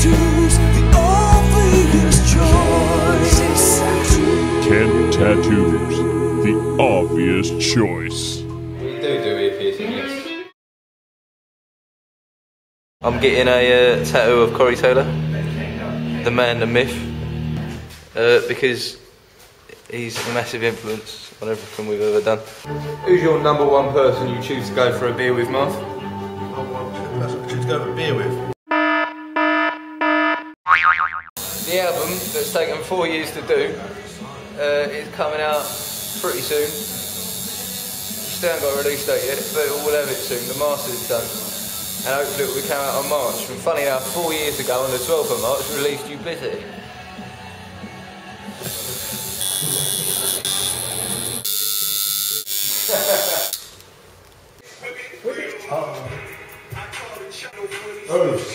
tattoos, the obvious choice. Kent Tattoos, the obvious choice. We do do ear piercing, yes. I'm getting a uh, tattoo of Corey Taylor, the man, the myth, uh, because he's a massive influence on everything we've ever done. Who's your number one person you choose to go for a beer with, Marv? That's what I choose to go for a beer with. The album that's taken four years to do uh, is coming out pretty soon. Still haven't got a release date yet, but we'll have it soon. The master's done. And hopefully it will come out on March. And funny enough, four years ago on the 12th of March, we released Duplicity. Oh.